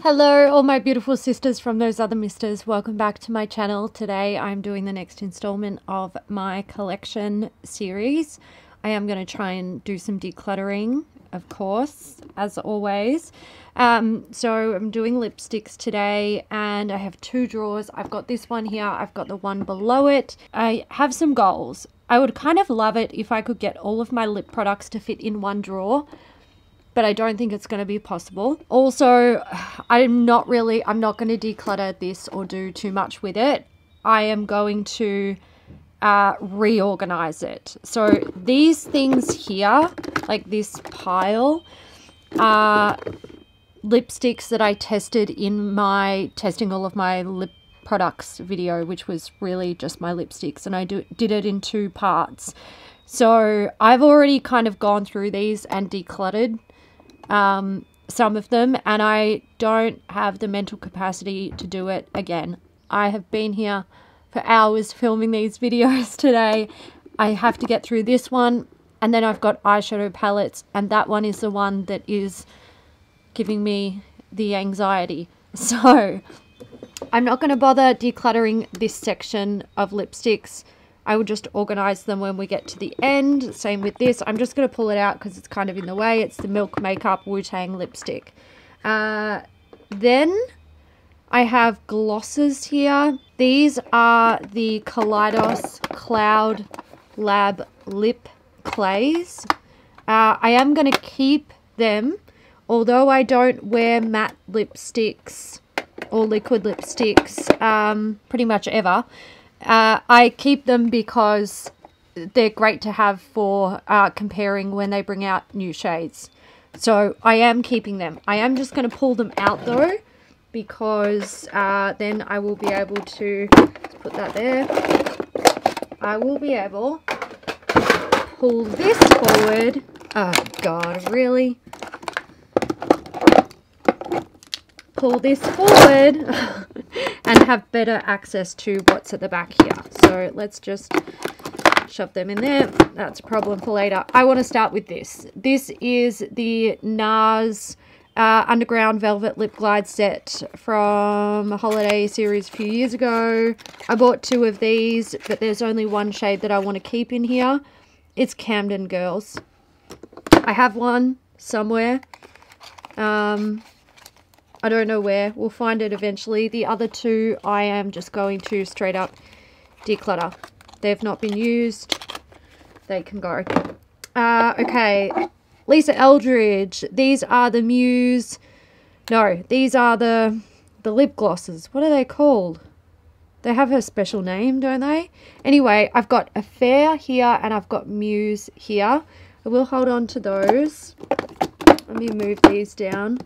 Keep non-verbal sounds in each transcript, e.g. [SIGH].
Hello, all my beautiful sisters from those other misters. Welcome back to my channel. Today I'm doing the next installment of my collection series. I am going to try and do some decluttering, of course, as always. Um, so I'm doing lipsticks today and I have two drawers. I've got this one here, I've got the one below it. I have some goals. I would kind of love it if I could get all of my lip products to fit in one drawer but I don't think it's going to be possible. Also, I'm not really, I'm not going to declutter this or do too much with it. I am going to uh, reorganize it. So these things here, like this pile, are lipsticks that I tested in my testing all of my lip products video, which was really just my lipsticks, and I do, did it in two parts. So I've already kind of gone through these and decluttered um, some of them, and I don't have the mental capacity to do it again. I have been here for hours filming these [LAUGHS] videos today. I have to get through this one, and then I've got eyeshadow palettes, and that one is the one that is giving me the anxiety. [LAUGHS] So I'm not going to bother decluttering this section of lipsticks. I will just organize them when we get to the end. Same with this. I'm just going to pull it out because it's kind of in the way. It's the Milk Makeup Wu-Tang lipstick. Uh, then I have glosses here. These are the Kaleidos Cloud Lab Lip Clays. Uh, I am going to keep them, although I don't wear matte lipsticks or liquid lipsticks um, pretty much ever. Uh, I keep them because they're great to have for uh, comparing when they bring out new shades. So I am keeping them. I am just going to pull them out though because uh, then I will be able to put that there. I will be able to pull this forward. Oh God, really? Pull this forward [LAUGHS] and have better access to what's at the back here. So let's just shove them in there. That's a problem for later. I want to start with this. This is the NARS uh, Underground Velvet Lip Glide set from a holiday series a few years ago. I bought two of these, but there's only one shade that I want to keep in here. It's Camden Girls. I have one somewhere. Um, I don't know where. We'll find it eventually. The other two I am just going to straight up declutter. They've not been used. They can go. Uh, okay. Lisa Eldridge. These are the Muse. No, these are the the lip glosses. What are they called? They have a special name, don't they? Anyway, I've got Affair here and I've got Muse here. I will hold on to those. Let me move these down.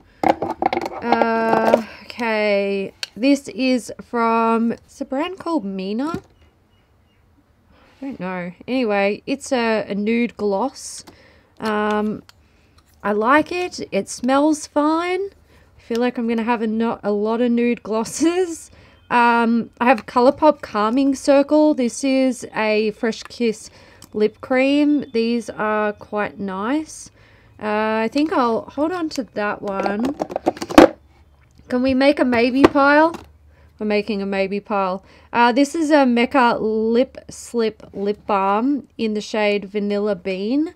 Uh, okay, this is from, it's a brand called Mina. I don't know. Anyway, it's a, a nude gloss. Um, I like it. It smells fine. I feel like I'm going to have a, not, a lot of nude glosses. Um, I have Colourpop Calming Circle. This is a Fresh Kiss lip cream. These are quite nice. Uh, I think I'll hold on to that one. Can we make a maybe pile? We're making a maybe pile. Uh, this is a Mecca Lip Slip Lip Balm in the shade Vanilla Bean.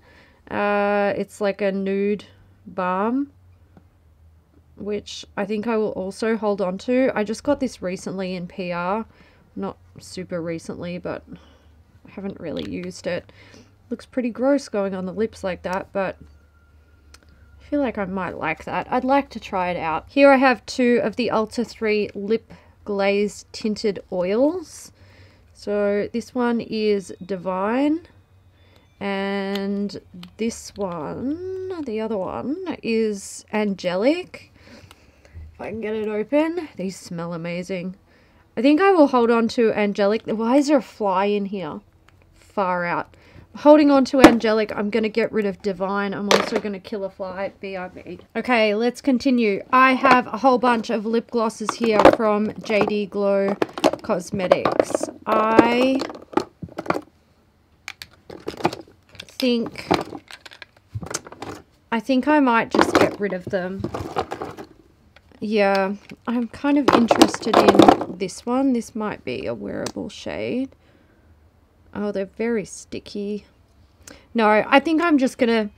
Uh, it's like a nude balm, which I think I will also hold on to. I just got this recently in PR. Not super recently, but I haven't really used it. Looks pretty gross going on the lips like that, but feel like I might like that. I'd like to try it out. Here I have two of the Ulta 3 Lip Glaze Tinted Oils. So this one is Divine. And this one, the other one, is Angelic. If I can get it open. These smell amazing. I think I will hold on to Angelic. Why is there a fly in here? Far out holding on to Angelic, I'm going to get rid of Divine. I'm also going to kill a fly, BRB. Okay, let's continue. I have a whole bunch of lip glosses here from JD Glow Cosmetics. I think, I think I might just get rid of them. yeah, I'm kind of interested in this one. This might be a wearable shade. Oh, they're very sticky. No, I think I'm just going to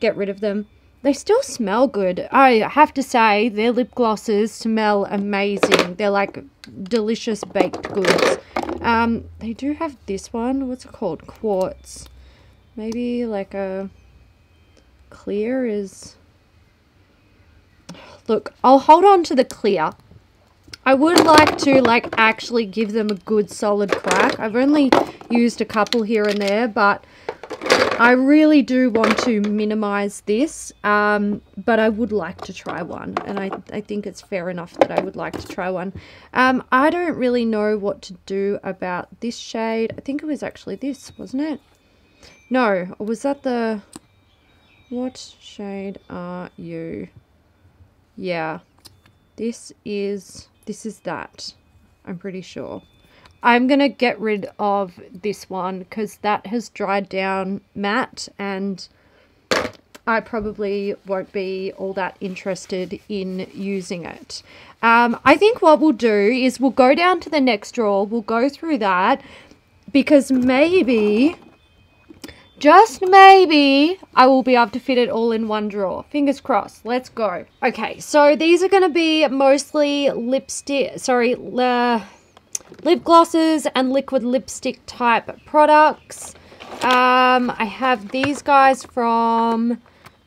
get rid of them. They still smell good. I have to say, their lip glosses smell amazing. They're like delicious baked goods. Um, they do have this one. What's it called? Quartz. Maybe like a clear is... Look, I'll hold on to the clear. I would like to like actually give them a good solid crack. I've only used a couple here and there, but I really do want to minimize this, um, but I would like to try one, and I, I think it's fair enough that I would like to try one. Um, I don't really know what to do about this shade. I think it was actually this, wasn't it? No, was that the... What shade are you? Yeah, this is, this is that, I'm pretty sure. I'm going to get rid of this one because that has dried down matte and I probably won't be all that interested in using it. Um, I think what we'll do is we'll go down to the next drawer. We'll go through that because maybe, just maybe, I will be able to fit it all in one drawer. Fingers crossed. Let's go. Okay, so these are going to be mostly lipstick, sorry, uh, lip glosses and liquid lipstick type products. Um, I have these guys from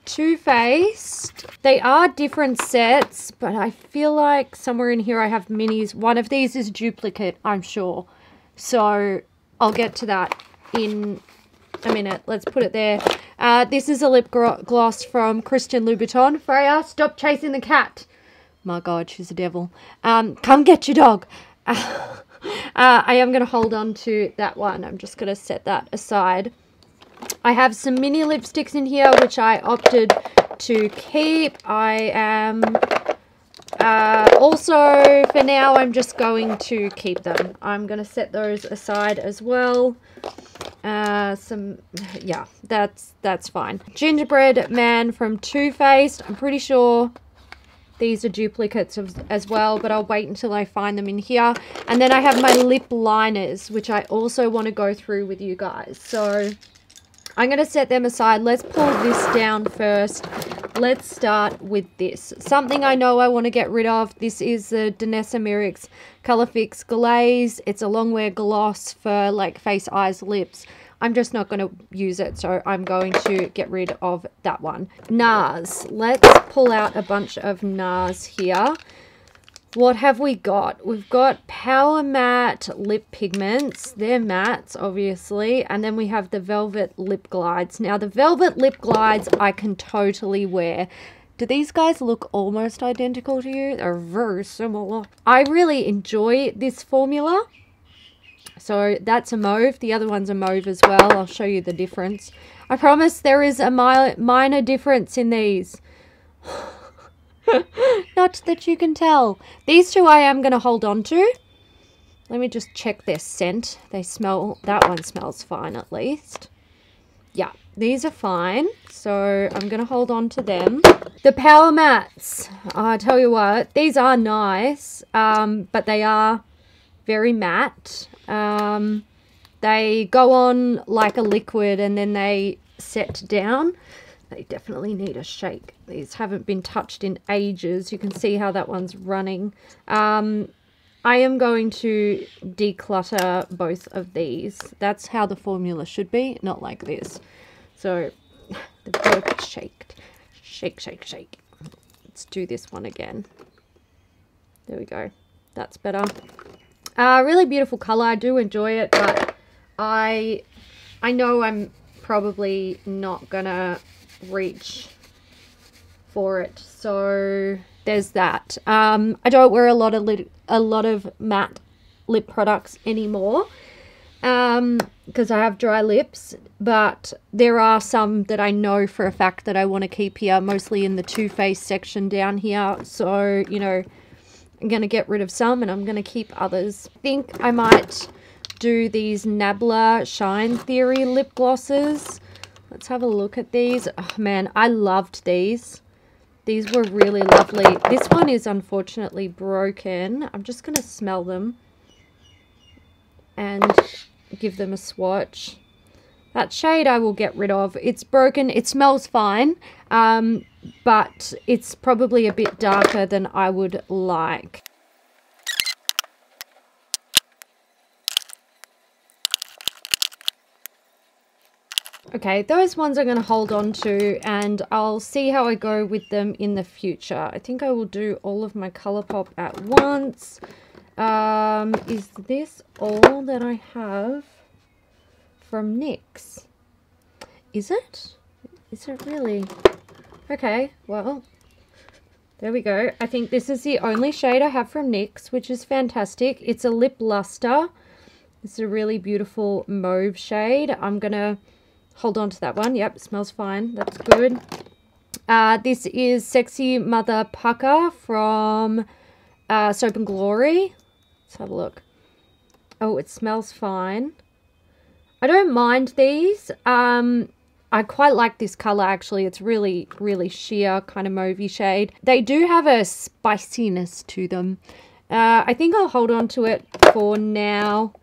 Too Faced. They are different sets, but I feel like somewhere in here I have minis. One of these is duplicate, I'm sure. So I'll get to that in a minute. Let's put it there. Uh, this is a lip gloss from Christian Louboutin. Freya, stop chasing the cat. My God, she's a devil. Um, come get your dog. [LAUGHS] [LAUGHS] Uh, I am going to hold on to that one. I'm just going to set that aside. I have some mini lipsticks in here, which I opted to keep. I am... Uh, also, for now, I'm just going to keep them. I'm going to set those aside as well. Uh, some, yeah, that's that's fine. Gingerbread Man from Too Faced. I'm pretty sure these are duplicates of, as well, but I'll wait until I find them in here. And then I have my lip liners, which I also want to go through with you guys. So I'm going to set them aside. Let's pull this down first. Let's start with this. Something I know I want to get rid of. This is the Danessa Myricks Color Fix Glaze. It's a long wear gloss for like face, eyes, lips. I'm just not going to use it, so I'm going to get rid of that one. NARS. Let's pull out a bunch of NARS here. What have we got? We've got Power Matte Lip Pigments. They're mattes, obviously. And then we have the Velvet Lip Glides. Now, the Velvet Lip Glides I can totally wear. Do these guys look almost identical to you? They're very similar. I really enjoy this formula. So that's a mauve. The other one's a mauve as well. I'll show you the difference. I promise there is a mi minor difference in these. [LAUGHS] Not that you can tell. These two I am going to hold on to. Let me just check their scent. They smell, that one smells fine at least. Yeah, these are fine. So I'm going to hold on to them. The Power mats. I tell you what, these are nice, um, but they are very matte. Um, they go on like a liquid and then they set down. They definitely need a shake. These haven't been touched in ages. You can see how that one's running. Um, I am going to declutter both of these. That's how the formula should be, not like this. So they've both shaked. Shake, shake, shake. Let's do this one again. There we go. That's better. Uh, really beautiful color. I do enjoy it, but I, I know I'm probably not gonna reach for it. So there's that. Um, I don't wear a lot of lip, a lot of matte lip products anymore um, because I have dry lips, but there are some that I know for a fact that I want to keep here, mostly in the Too Faced section down here. So, you know, going to get rid of some and I'm going to keep others. I think I might do these Nabla Shine Theory lip glosses. Let's have a look at these. Oh, man, I loved these. These were really lovely. This one is unfortunately broken. I'm just going to smell them and give them a swatch. That shade I will get rid of. It's broken. It smells fine, um, but it's probably a bit darker than I would like. Okay, those ones I'm going to hold on to and I'll see how I go with them in the future. I think I will do all of my Colourpop at once. Um, is this all that I have from NYX? Is it? Is it really? Okay, well, there we go. I think this is the only shade I have from NYX, which is fantastic. It's a lip luster. It's a really beautiful mauve shade. I'm going to hold on to that one. Yep, smells fine. That's good. Uh, this is Sexy Mother Pucker from uh, Soap and Glory. Let's have a look. Oh, it smells fine. I don't mind these. Um, I quite like this color actually. It's really, really sheer kind of mauvey shade. They do have a spiciness to them. Uh, I think I'll hold on to it for now.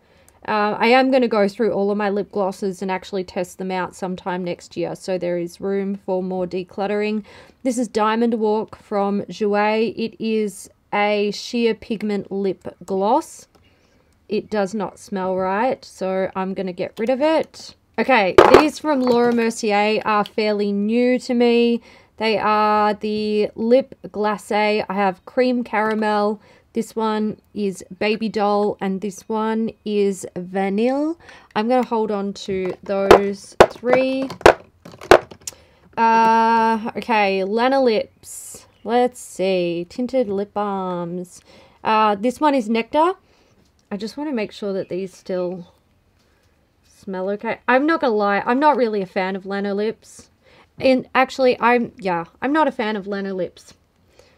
Uh, I am going to go through all of my lip glosses and actually test them out sometime next year, so there is room for more decluttering. This is Diamond Walk from Jouer. It is a sheer pigment lip gloss. It does not smell right, so I'm going to get rid of it. Okay, these from Laura Mercier are fairly new to me. They are the Lip Glacé. I have cream caramel. This one is Baby Doll and this one is Vanille. I'm going to hold on to those three. Uh, okay, Lanolips. Let's see. Tinted lip balms. Uh, this one is Nectar. I just want to make sure that these still smell okay. I'm not to lie. I'm not really a fan of Lanolips. And actually, I'm, yeah, I'm not a fan of Lanolips.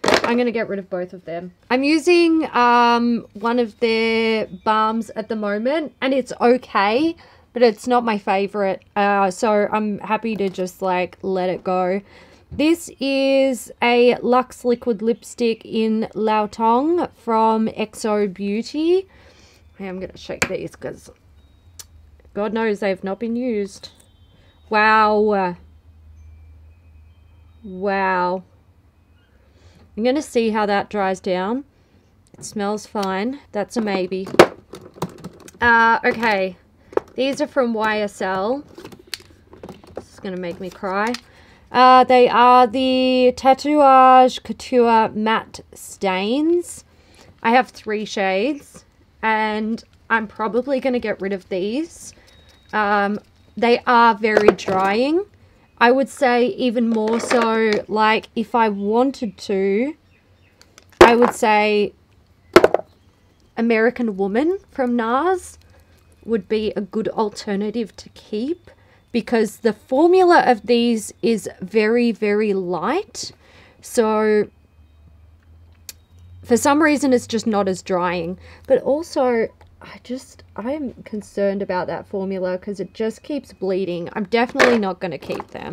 I'm going to get rid of both of them. I'm using um, one of their balms at the moment, and it's okay, but it's not my favorite. Uh, so I'm happy to just like let it go. This is a Luxe Liquid Lipstick in Lautong from XO Beauty. I am going to shake these because God knows they've not been used. Wow. Wow. I'm going to see how that dries down. It smells fine. That's a maybe. Uh, okay. These are from YSL. This is going to make me cry. Uh, they are the Tatouage Couture Matte Stains. I have three shades. And I'm probably going to get rid of these. Um, they are very drying. I would say even more so, like, if I wanted to, I would say American Woman from NARS would be a good alternative to keep because the formula of these is very, very light. So for some reason, it's just not as drying. But also, I just, I'm concerned about that formula because it just keeps bleeding. I'm definitely not going to keep them.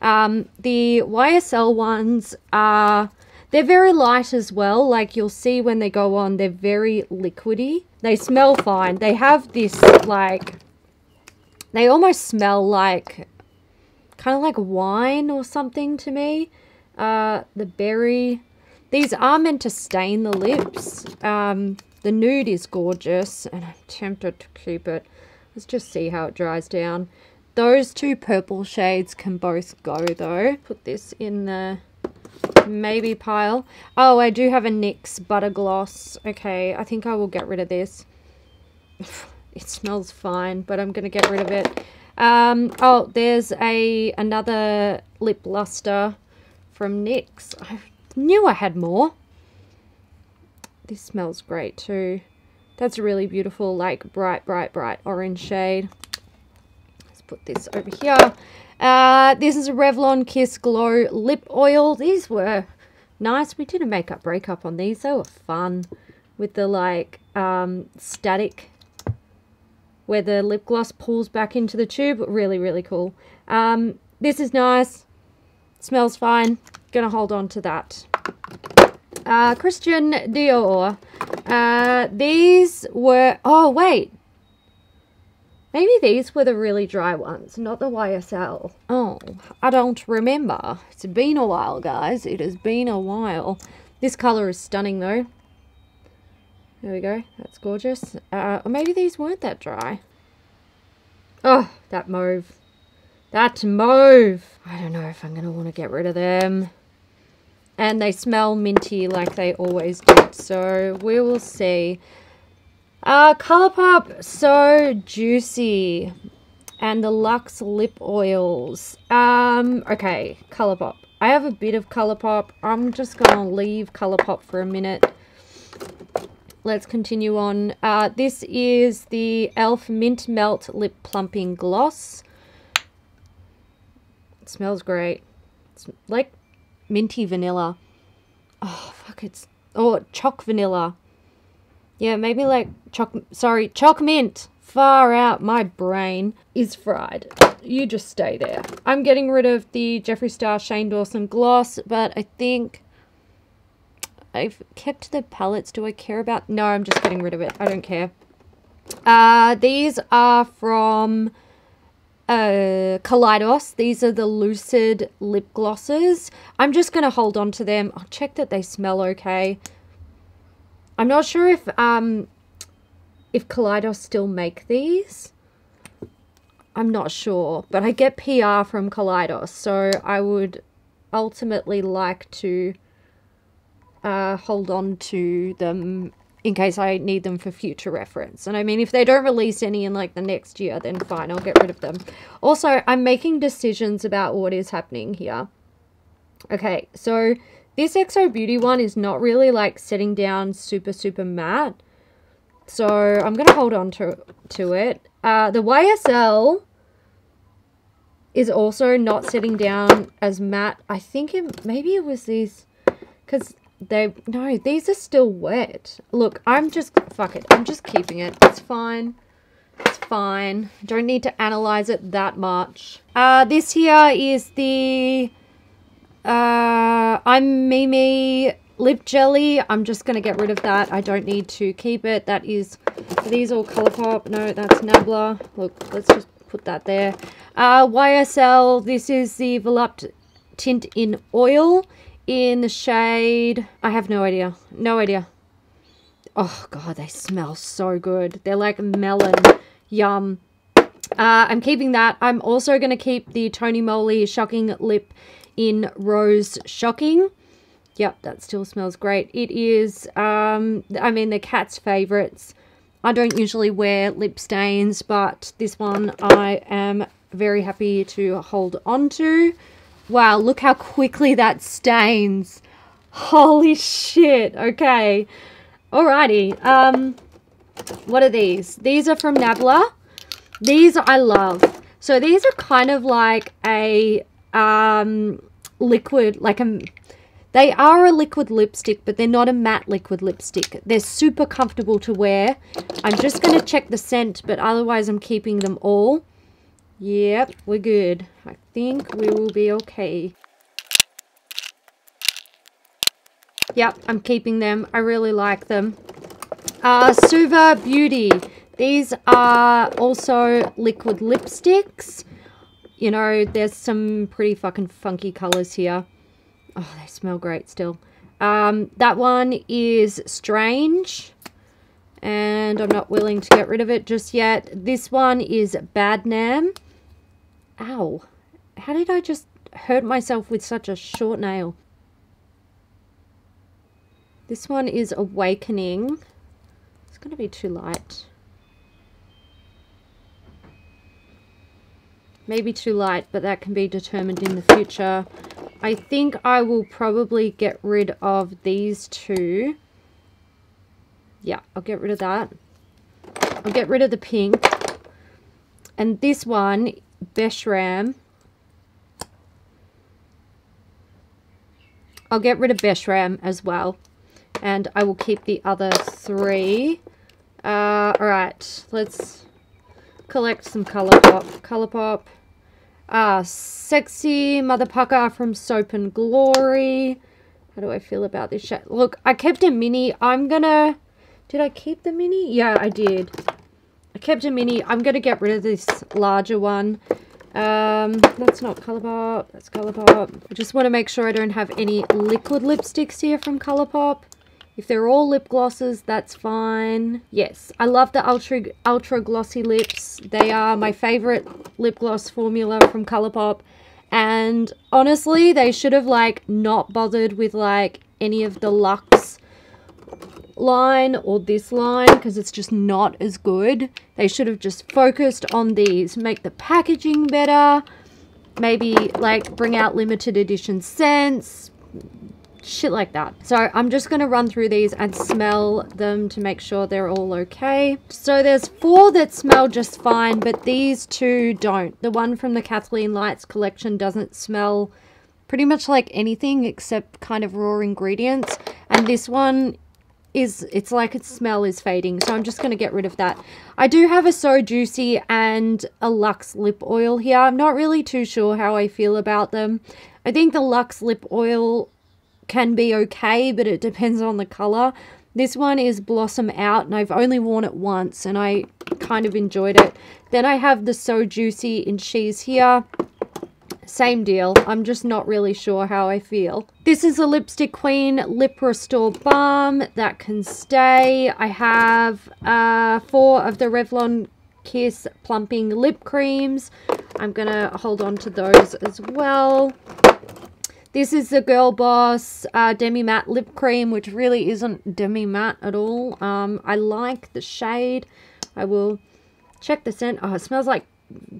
Um, the YSL ones are, they're very light as well. Like you'll see when they go on, they're very liquidy. They smell fine. They have this like, they almost smell like, kind of like wine or something to me. Uh, the berry, these are meant to stain the lips. Um, the nude is gorgeous and I'm tempted to keep it. Let's just see how it dries down. Those two purple shades can both go though. Put this in the maybe pile. Oh, I do have a NYX Butter Gloss. Okay, I think I will get rid of this. [SIGHS] It smells fine, but I'm going to get rid of it. Um, oh, there's a another lip luster from NYX. I knew I had more. This smells great too. That's a really beautiful, like, bright, bright, bright orange shade. Let's put this over here. Uh, this is a Revlon Kiss Glow Lip Oil. These were nice. We did a makeup breakup on these. They were fun with the, like, um, static where the lip gloss pulls back into the tube. Really, really cool. Um, this is nice. Smells fine. gonna hold on to that. Uh, Christian Dior. Uh, these were, oh wait. Maybe these were the really dry ones, not the YSL. Oh, I don't remember. It's been a while, guys. It has been a while. This colour is stunning, though. There we go. That's gorgeous. Uh, or maybe these weren't that dry. Oh, that mauve. That mauve. I don't know if I'm going to want to get rid of them. And they smell minty like they always did. So we will see. Uh, Colourpop, so juicy. And the Luxe lip oils. Um, okay, Colourpop. I have a bit of Colourpop. I'm just going to leave Colourpop for a minute. Let's continue on. Uh, this is the e.l.f. Mint Melt Lip Plumping Gloss. It smells great. It's like minty vanilla. Oh, fuck, it's... Oh, choc vanilla. Yeah, maybe like choc... Sorry, choc mint. Far out. My brain is fried. You just stay there. I'm getting rid of the Jeffree Star Shane Dawson gloss, but I think... I've kept the palettes. Do I care about... No, I'm just getting rid of it. I don't care. Uh, these are from uh, Kaleidos. These are the Lucid lip glosses. I'm just going to hold on to them. I'll check that they smell okay. I'm not sure if um, if Kaleidos still make these. I'm not sure. But I get PR from Kaleidos. So I would ultimately like to uh, hold on to them in case I need them for future reference. And I mean, if they don't release any in like the next year, then fine, I'll get rid of them. Also, I'm making decisions about what is happening here. Okay, so this XO Beauty one is not really like setting down super, super matte. So I'm going to hold on to, to it. Uh, the YSL is also not setting down as matte. I think it, maybe it was these, because they, no, these are still wet. Look, I'm just, fuck it. I'm just keeping it. It's fine. It's fine. Don't need to analyze it that much. Uh, this here is the, uh, I'm Meme lip jelly. I'm just to get rid of that. I don't need to keep it. That is, these all Colourpop. No, that's Nabla. Look, let's just put that there. Uh, YSL, this is the volupt tint in oil in the shade. I have no idea. No idea. Oh, God, they smell so good. They're like melon. Yum. Uh, I'm keeping that. I'm also going to keep the Tony Moly Shocking Lip in Rose Shocking. Yep, that still smells great. It is, um, I mean, the cat's favourites. I don't usually wear lip stains, but this one I am very happy to hold on to. Wow, look how quickly that stains. Holy shit. Okay. Alrighty. Um, what are these? These are from Nabla. These I love. So these are kind of like a um, liquid, like a... They are a liquid lipstick, but they're not a matte liquid lipstick. They're super comfortable to wear. I'm just going to check the scent, but otherwise I'm keeping them all. Yep, we're good. I think we will be okay. Yep, I'm keeping them. I really like them. Uh, Suva Beauty. These are also liquid lipsticks. You know, there's some pretty fucking funky colours here. Oh, they smell great still. Um, that one is Strange. And I'm not willing to get rid of it just yet. This one is Badnam. Ow. How did I just hurt myself with such a short nail? This one is Awakening. It's going to be too light. Maybe too light, but that can be determined in the future. I think I will probably get rid of these two. Yeah, I'll get rid of that. I'll get rid of the pink. And this one Beshram. I'll get rid of Beshram as well. And I will keep the other three. Uh, Alright, let's collect some Colourpop. Colourpop. Uh, sexy Mother Pucker from Soap and Glory. How do I feel about this? Look, I kept a mini. I'm gonna... Did I keep the mini? Yeah, I did. Kept a mini. I'm gonna get rid of this larger one. Um, that's not Colourpop. That's Colourpop. I just want to make sure I don't have any liquid lipsticks here from Colourpop. If they're all lip glosses, that's fine. Yes, I love the Ultra, Ultra Glossy Lips. They are my favorite lip gloss formula from Colourpop. And honestly, they should have like not bothered with like any of the Luxe line or this line because it's just not as good. They should have just focused on these. Make the packaging better. Maybe like bring out limited edition scents. Shit like that. So I'm just going to run through these and smell them to make sure they're all okay. So there's four that smell just fine, but these two don't. The one from the Kathleen Lights collection doesn't smell pretty much like anything except kind of raw ingredients. And this one is it's like its smell is fading so I'm just going to get rid of that. I do have a So Juicy and a Luxe lip oil here. I'm not really too sure how I feel about them. I think the Luxe lip oil can be okay but it depends on the colour. This one is Blossom Out and I've only worn it once and I kind of enjoyed it. Then I have the So Juicy in She's here same deal. I'm just not really sure how I feel. This is a Lipstick Queen Lip Restore Balm that can stay. I have uh, four of the Revlon Kiss Plumping Lip Creams. I'm going to hold on to those as well. This is the Girl Boss uh, Demi Matte Lip Cream, which really isn't Demi Matte at all. Um, I like the shade. I will check the scent. Oh, it smells like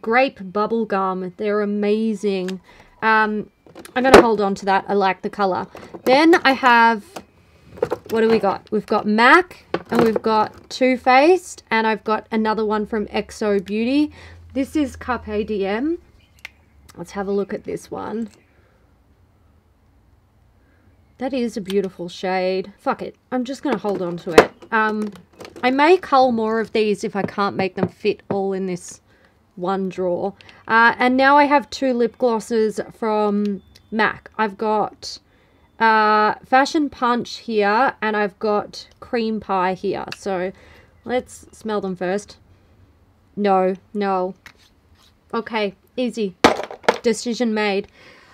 grape bubble gum. They're amazing. Um, I'm going to hold on to that. I like the color. Then I have, what do we got? We've got MAC and we've got Too Faced and I've got another one from XO Beauty. This is Carpe Diem. Let's have a look at this one. That is a beautiful shade. Fuck it. I'm just going to hold on to it. Um, I may cull more of these if I can't make them fit all in this one drawer. Uh, and now I have two lip glosses from MAC. I've got uh, Fashion Punch here and I've got Cream Pie here. So let's smell them first. No, no. Okay, easy. Decision made.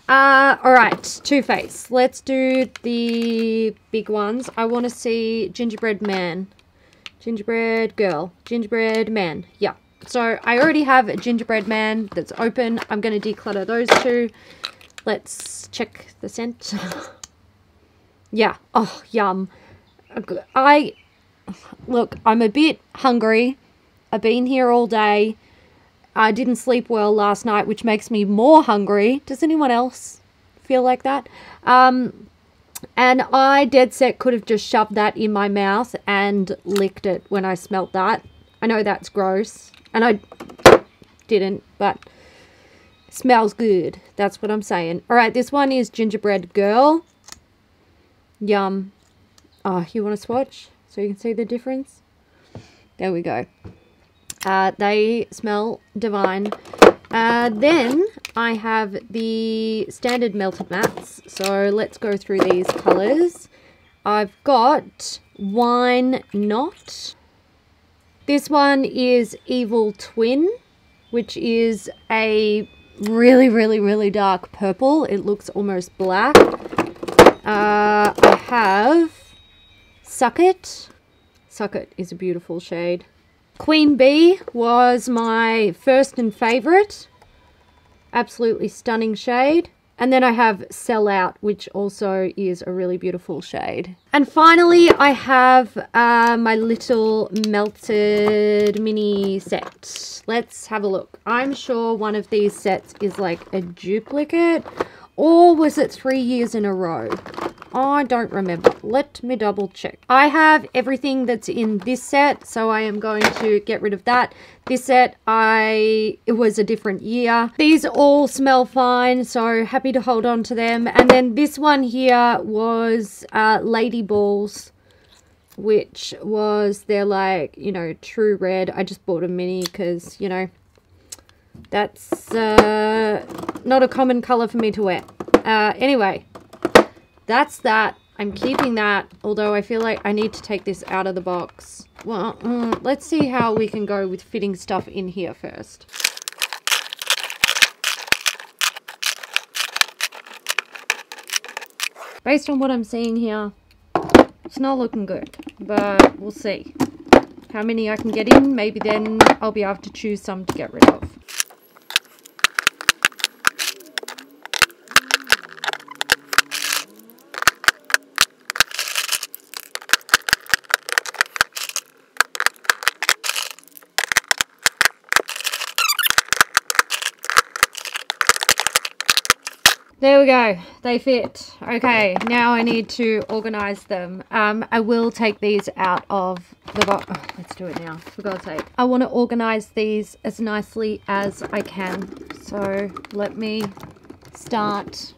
Uh, alright, Too Faced. Let's do the big ones. I want to see Gingerbread Man. Gingerbread Girl. Gingerbread Man. Yeah. So I already have a gingerbread man that's open. I'm going to declutter those two. Let's check the scent. [LAUGHS] yeah. Oh, yum. I, look, I'm a bit hungry. I've been here all day. I didn't sleep well last night, which makes me more hungry. Does anyone else feel like that? Um, and I dead set could have just shoved that in my mouth and licked it when I smelt that. I know that's gross. And I didn't, but smells good. That's what I'm saying. All right, this one is Gingerbread Girl. Yum. Oh, you want to swatch so you can see the difference? There we go. Uh, they smell divine. Uh, then I have the standard melted mattes. So let's go through these colours. I've got Wine Not. This one is Evil Twin, which is a really, really, really dark purple. It looks almost black. Uh, I have Suck It. Suck is a beautiful shade. Queen Bee was my first and favourite. Absolutely stunning shade. And then I have Sell Out, which also is a really beautiful shade. And finally, I have uh, my little melted mini set. Let's have a look. I'm sure one of these sets is like a duplicate. Or was it three years in a row? I don't remember. Let me double check. I have everything that's in this set, so I am going to get rid of that. This set, I it was a different year. These all smell fine, so happy to hold on to them. And then this one here was uh, Lady Balls, which was their like, you know, true red. I just bought a mini because, you know, That's uh, not a common colour for me to wear. Uh, anyway, that's that. I'm keeping that, although I feel like I need to take this out of the box. Well, mm, let's see how we can go with fitting stuff in here first. Based on what I'm seeing here, it's not looking good, but we'll see. How many I can get in, maybe then I'll be able to choose some to get rid of. There we go. They fit. Okay, now I need to organize them. Um, I will take these out of the box. Oh, let's do it now, for God's sake. I want to organize these as nicely as I can. So let me start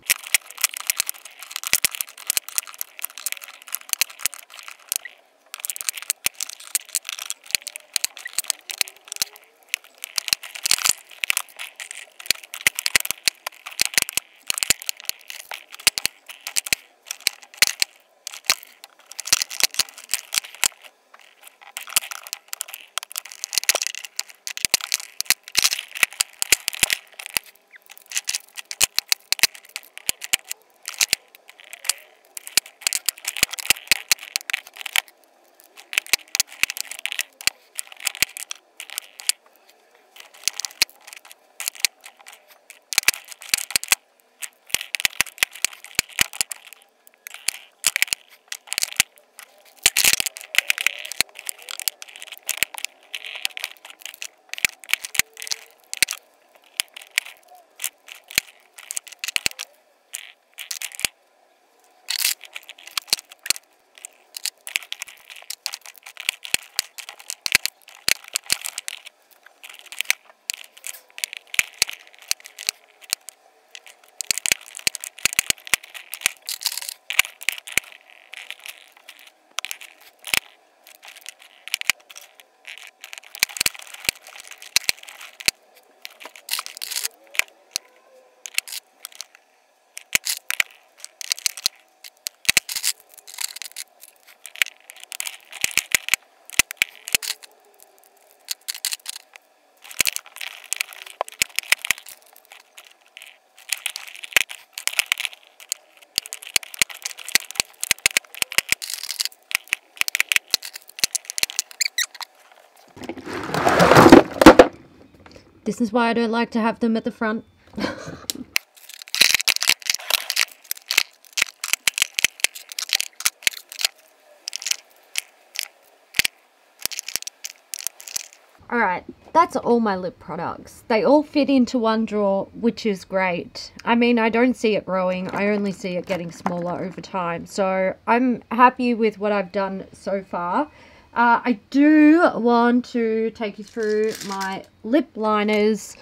This is why I don't like to have them at the front. [LAUGHS] Alright, that's all my lip products. They all fit into one drawer, which is great. I mean, I don't see it growing. I only see it getting smaller over time. So I'm happy with what I've done so far. Uh, I do want to take you through my lip liners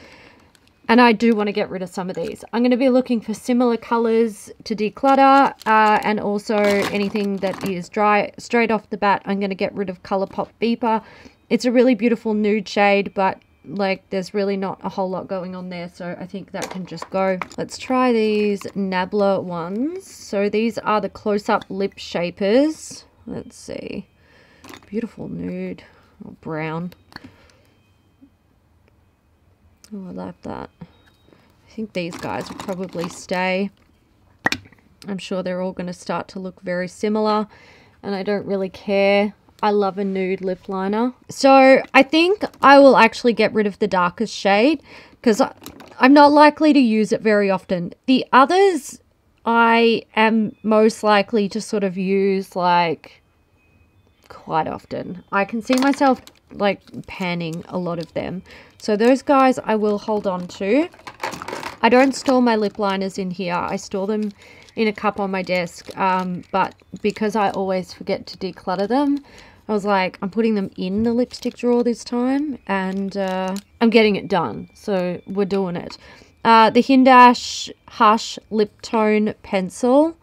and I do want to get rid of some of these. I'm going to be looking for similar colors to declutter uh, and also anything that is dry straight off the bat. I'm going to get rid of Colourpop Beeper. It's a really beautiful nude shade, but like there's really not a whole lot going on there so I think that can just go let's try these Nabla ones so these are the close-up lip shapers let's see Beautiful nude or brown. Oh, I like that. I think these guys will probably stay. I'm sure they're all going to start to look very similar and I don't really care. I love a nude lip liner. So I think I will actually get rid of the darkest shade because I'm not likely to use it very often. The others I am most likely to sort of use like quite often. I can see myself like panning a lot of them. So those guys I will hold on to. I don't store my lip liners in here. I store them in a cup on my desk. Um, but because I always forget to declutter them, I was like, I'm putting them in the lipstick drawer this time. And uh, I'm getting it done. So we're doing it. Uh, the Hindash Hush Lip Tone Pencil.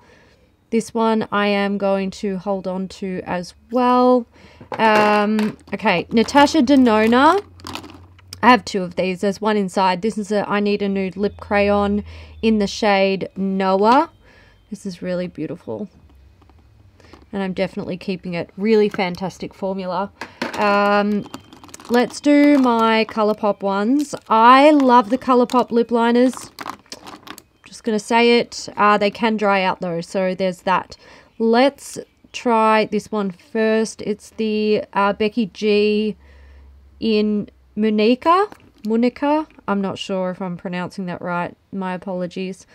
This one I am going to hold on to as well. Um, okay, Natasha Denona. I have two of these. There's one inside. This is a I Need a Nude Lip Crayon in the shade Noah. This is really beautiful. And I'm definitely keeping it. Really fantastic formula. Um, let's do my Colourpop ones. I love the Colourpop lip liners. Going to say it. Uh, they can dry out though, so there's that. Let's try this one first. It's the uh, Becky G in Munica. Munica. I'm not sure if I'm pronouncing that right. My apologies.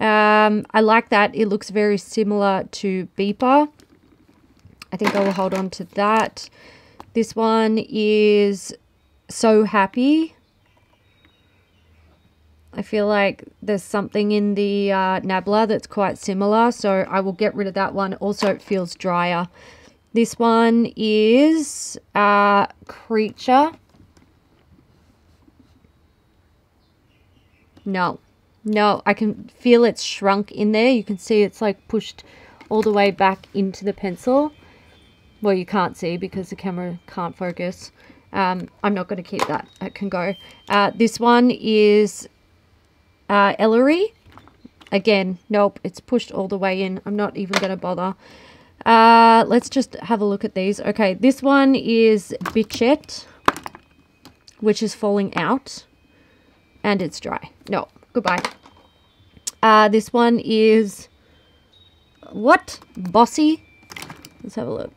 Um, I like that. It looks very similar to Beeper. I think I will hold on to that. This one is So Happy. I feel like there's something in the uh, Nabla that's quite similar, so I will get rid of that one. Also, it feels drier. This one is uh, Creature. No, no, I can feel it's shrunk in there. You can see it's like pushed all the way back into the pencil. Well, you can't see because the camera can't focus. Um, I'm not going to keep that. It can go. Uh, this one is uh, Ellery. Again, nope, it's pushed all the way in. I'm not even going to bother. Uh, let's just have a look at these. Okay, this one is Bichette, which is falling out. And it's dry. No, goodbye. Uh, this one is... What? Bossy? Let's have a look.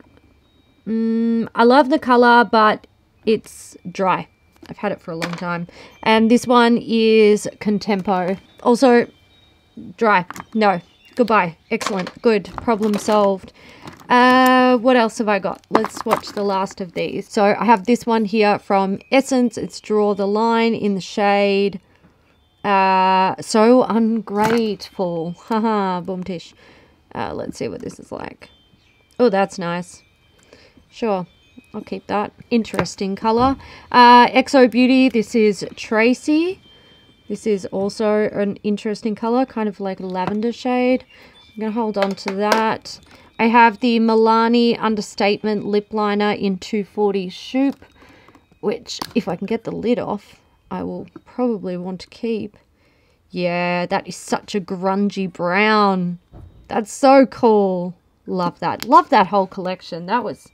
Mm, I love the colour, but it's dry. I've had it for a long time. And this one is Contempo. Also, dry. No. Goodbye. Excellent. Good. Problem solved. Uh, what else have I got? Let's watch the last of these. So I have this one here from Essence. It's Draw the Line in the shade. Uh, so ungrateful. [LAUGHS] Haha, boom tish. Uh, let's see what this is like. Oh, that's nice. Sure. I'll keep that. Interesting colour. Uh, Exo Beauty, this is Tracy. This is also an interesting colour, kind of like a lavender shade. I'm going to hold on to that. I have the Milani Understatement Lip Liner in 240 Shoop, which, if I can get the lid off, I will probably want to keep. Yeah, that is such a grungy brown. That's so cool. Love that. Love that whole collection. That was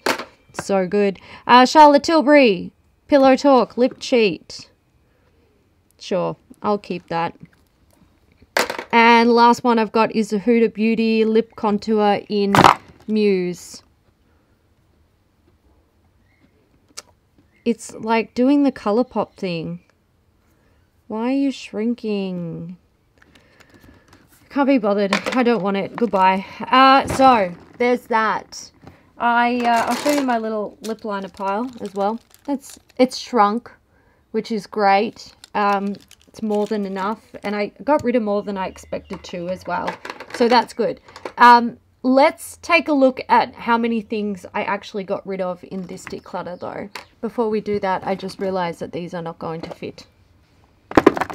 so good. Uh, Charlotte Tilbury, Pillow Talk, Lip Cheat. Sure, I'll keep that. And last one I've got is Huda Beauty Lip Contour in Muse. It's like doing the Colourpop thing. Why are you shrinking? Can't be bothered. I don't want it. Goodbye. Uh, so, there's that. I, uh, I'll show you my little lip liner pile as well. That's It's shrunk, which is great. Um, it's more than enough. And I got rid of more than I expected to as well. So that's good. Um, let's take a look at how many things I actually got rid of in this declutter though. Before we do that, I just realized that these are not going to fit.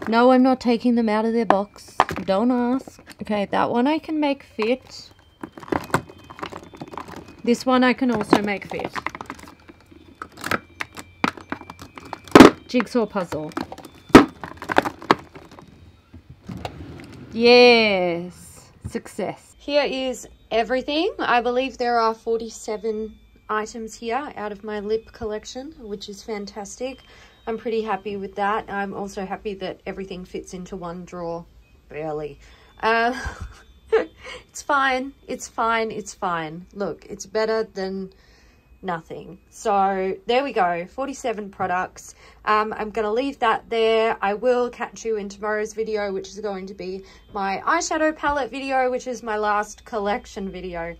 No, I'm not taking them out of their box. Don't ask. Okay, that one I can make fit. This one I can also make fit. Jigsaw puzzle. Yes, success. Here is everything. I believe there are 47 items here out of my lip collection, which is fantastic. I'm pretty happy with that. I'm also happy that everything fits into one drawer, barely. Uh, [LAUGHS] it's fine. It's fine. It's fine. Look, it's better than nothing. So there we go. 47 products. Um, I'm going to leave that there. I will catch you in tomorrow's video, which is going to be my eyeshadow palette video, which is my last collection video.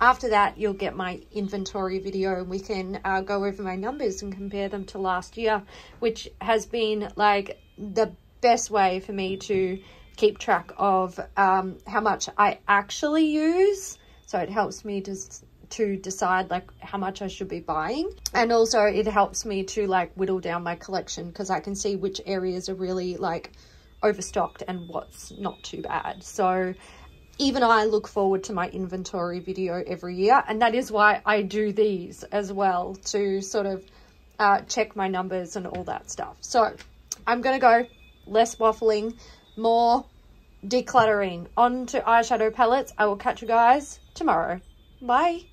After that, you'll get my inventory video and we can uh, go over my numbers and compare them to last year, which has been like the best way for me to keep track of um, how much I actually use. So it helps me to, to decide like how much I should be buying. And also it helps me to like whittle down my collection because I can see which areas are really like overstocked and what's not too bad. So even I look forward to my inventory video every year. And that is why I do these as well to sort of uh, check my numbers and all that stuff. So I'm going to go less waffling, more decluttering. On to eyeshadow palettes. I will catch you guys tomorrow. Bye.